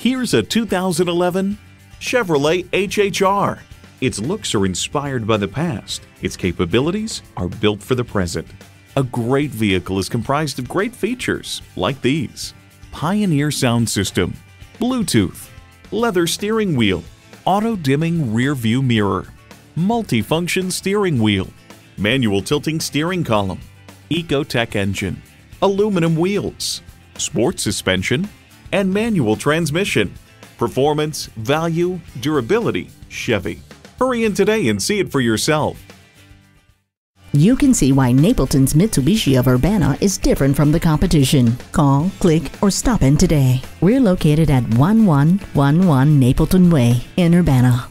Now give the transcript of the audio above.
Here's a 2011 Chevrolet HHR. Its looks are inspired by the past. Its capabilities are built for the present. A great vehicle is comprised of great features like these. Pioneer sound system, Bluetooth, leather steering wheel, auto-dimming rear view mirror, multifunction steering wheel, manual tilting steering column, Ecotec engine, aluminum wheels, sports suspension, and manual transmission. Performance, value, durability, Chevy. Hurry in today and see it for yourself. You can see why Napleton's Mitsubishi of Urbana is different from the competition. Call, click, or stop in today. We're located at 1111 Napleton Way in Urbana.